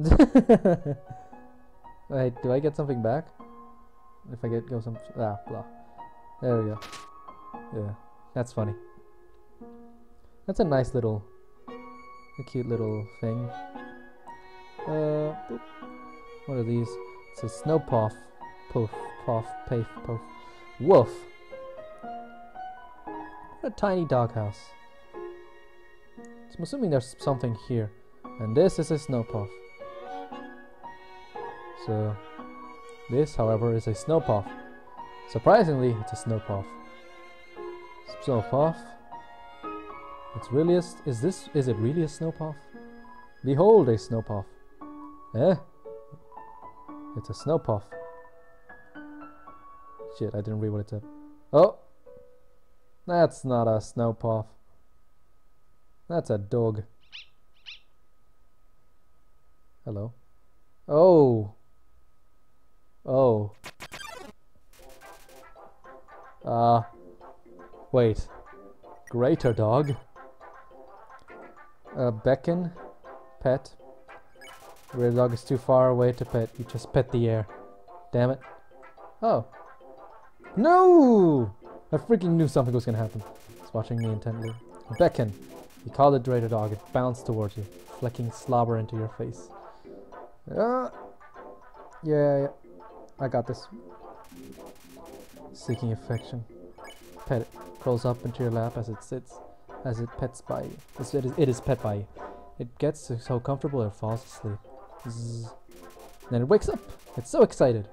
Wait, do I get something back? If I get go some ah blah. There we go. Yeah, that's funny. That's a nice little, a cute little thing. Uh, what are these? It's a snow puff, poof, puff, pafe, poof, woof. What a tiny doghouse. So I'm assuming there's something here, and this is a snow puff. So this, however, is a snow puff. Surprisingly, it's a snow puff. Snow puff. It's really a, is this is it really a snow puff? Behold a snow puff. Eh? It's a snow puff. Shit, I didn't read what it said. Oh! That's not a snow puff. That's a dog. Hello? Oh! Oh. Uh. Wait. Greater dog. Uh, beckon. Pet. Where dog is too far away to pet. You just pet the air. Damn it. Oh. No! I freaking knew something was gonna happen. It's watching me intently. Beckon. You call the greater dog. It bounced towards you, flecking slobber into your face. Uh, yeah, yeah. I got this. Seeking affection. Pet it. Crawls up into your lap as it sits, as it pets by you. It is, it is pet by you. It gets so comfortable it falls asleep. Zzz. Then it wakes up. It's so excited.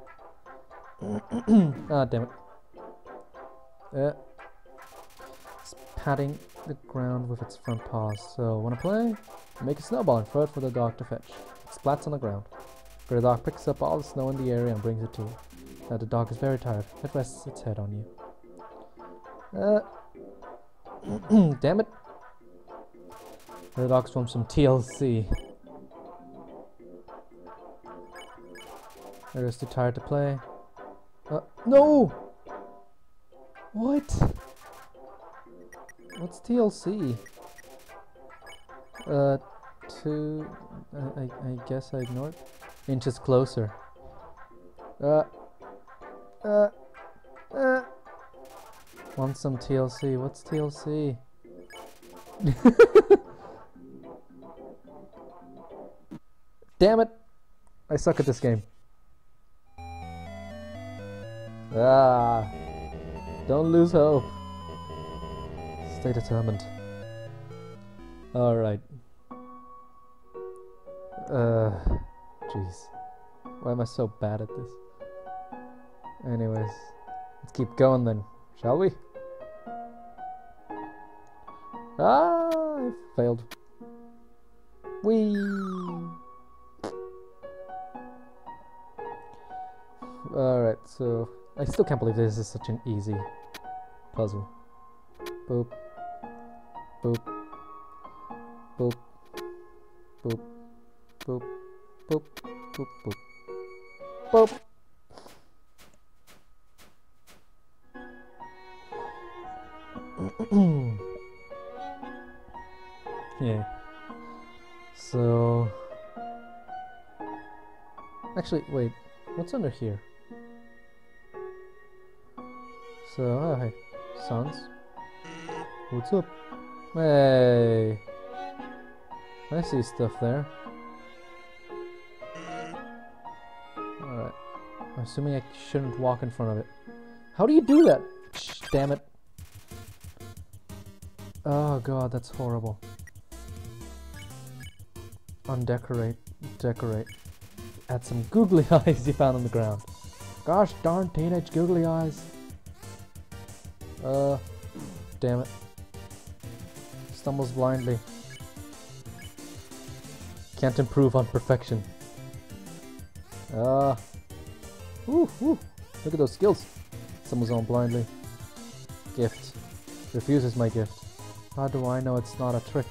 ah, damn it. Uh, it's patting the ground with its front paws. So, wanna play? Make a snowball and throw it for the dog to fetch. It splats on the ground. The dog picks up all the snow in the area and brings it to you. Now the dog is very tired. It rests its head on you. Uh, damn it. The dog's from some TLC. They're just too tired to play. Uh, no! What? What's TLC? Uh, two... I, I, I guess I ignored inches closer. Uh, uh, uh. Want some TLC? What's TLC? Damn it! I suck at this game. Ah! Don't lose hope. Stay determined. Alright. Uh... Jeez. Why am I so bad at this? Anyways, let's keep going then, shall we? Ah, I failed. Whee! Alright, so I still can't believe this is such an easy puzzle. Boop. Boop. Boop. Boop. Boop. Boop, boop, boop. Boop. yeah. So... Actually, wait. What's under here? So, oh, hey. Sans. What's up? Hey. I see stuff there. Assuming I shouldn't walk in front of it. How do you do that? Shh, damn it. Oh god, that's horrible. Undecorate. Decorate. Add some googly eyes you found on the ground. Gosh darn teenage googly eyes. Uh, damn it. Stumbles blindly. Can't improve on perfection. Uh, Ooh, ooh. Look at those skills. Someone's on blindly. Gift. Refuses my gift. How do I know it's not a trick?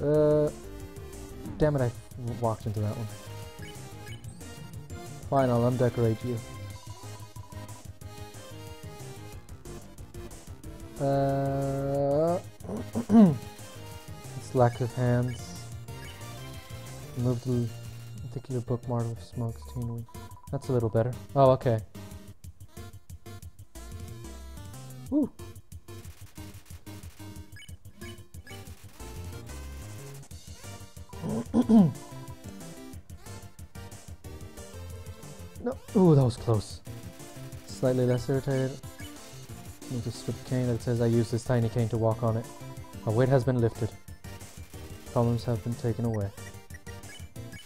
Uh, damn it, I walked into that one. Fine, I'll undecorate you. Uh, it's lack of hands. Move the particular bookmark of Teen Week. That's a little better. Oh, okay. Woo! no. Ooh, that was close. Slightly less irritated. Need to switch cane that says I use this tiny cane to walk on it. My weight has been lifted. Problems have been taken away.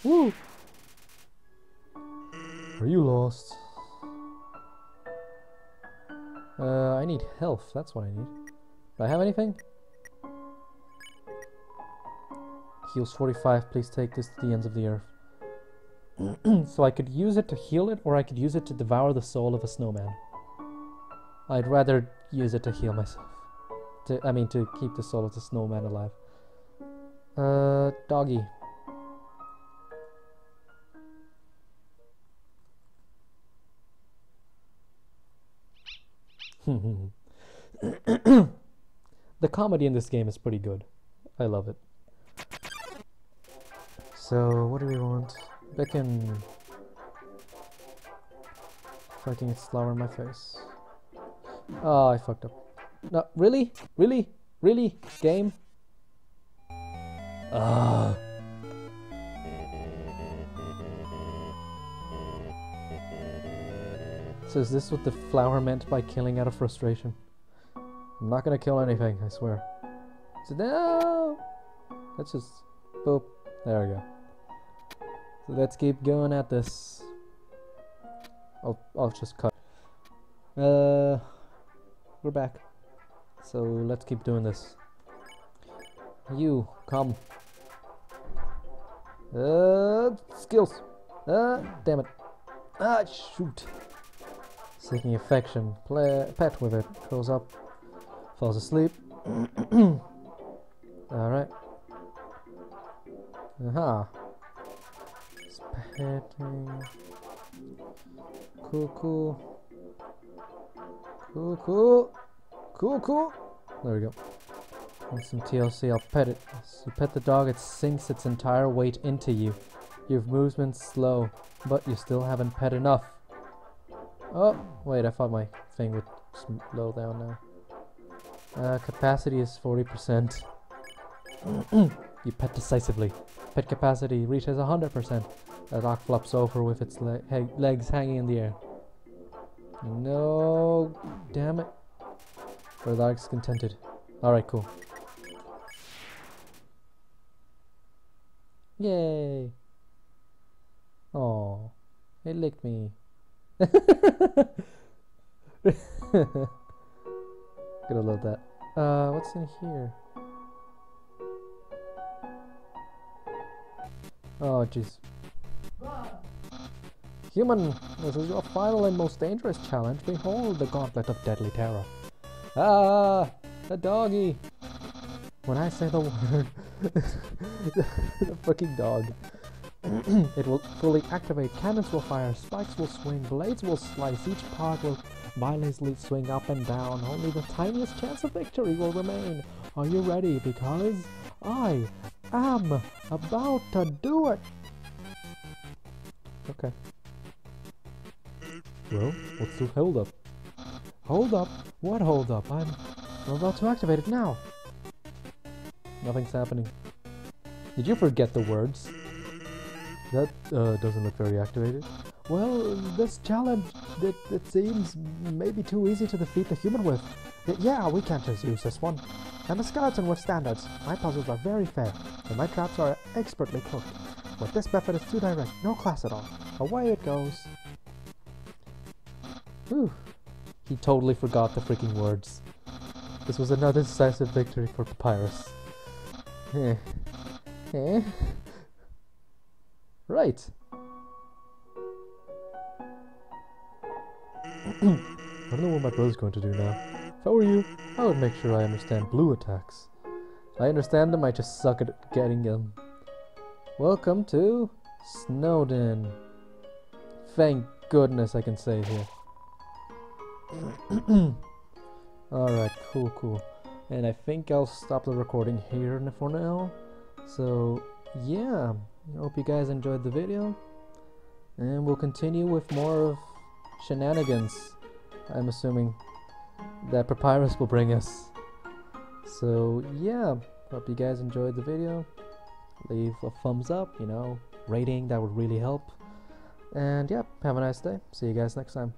Woo! Are you lost? Uh, I need health. That's what I need. Do I have anything? Heals 45. Please take this to the ends of the earth. so I could use it to heal it, or I could use it to devour the soul of a snowman. I'd rather use it to heal myself. To, I mean, to keep the soul of the snowman alive. Uh, doggy. Hmm, hmm, hmm. the comedy in this game is pretty good. I love it. So, what do we want? Bacon. Fighting its flower in my face. Oh, I fucked up. No, really? Really? Really? Game? Ah. Is this what the flower meant by killing out of frustration? I'm not gonna kill anything, I swear. So no! Let's just... Boop. There we go. So let's keep going at this. I'll, I'll just cut. Uh, we're back. So let's keep doing this. You, come. Uh, skills. Uh, damn it. Ah, shoot. Seeking affection. Play, pet with it. Curls up. Falls asleep. Alright. Aha. It's petting. Cool, cool. Cool, cool. Cool, cool. There we go. Want some TLC, I'll pet it. You pet the dog, it sinks its entire weight into you. Your movement's slow, but you still haven't pet enough. Oh, wait, I thought my thing would slow down now. Uh, capacity is 40%. you pet decisively. Pet capacity reaches 100%. The dog flops over with its le legs hanging in the air. No, damn it. The dog's contented. Alright, cool. Yay! Oh, it licked me. Gotta love that. Uh, what's in here? Oh, jeez. Human, this is your final and most dangerous challenge. Behold the gauntlet of deadly terror. Ah, the doggy. When I say the word, the fucking dog. It will fully activate, cannons will fire, spikes will swing, blades will slice, each part will violently swing up and down. Only the tiniest chance of victory will remain. Are you ready? Because I am about to do it. Okay. Well, what's the hold up? Hold up? What hold up? I'm about to activate it now. Nothing's happening. Did you forget the words? That uh, doesn't look very activated. Well, this challenge, it, seems maybe too easy to defeat the human with. yeah, we can't just use this one. I'm a skeleton with standards. My puzzles are very fair, and my traps are expertly cooked. But this method is too direct, no class at all. Away it goes. Whew. He totally forgot the freaking words. This was another decisive victory for Papyrus. Eh. Eh. Right. I don't know what my brother's going to do now. If I were you, I would make sure I understand blue attacks. I understand them, I just suck at getting them. Welcome to Snowdin. Thank goodness I can save here. Alright, cool, cool. And I think I'll stop the recording here for now. So, yeah, hope you guys enjoyed the video. And we'll continue with more of shenanigans, I'm assuming, that Papyrus will bring us. So, yeah, hope you guys enjoyed the video. Leave a thumbs up, you know, rating, that would really help. And yeah, have a nice day. See you guys next time.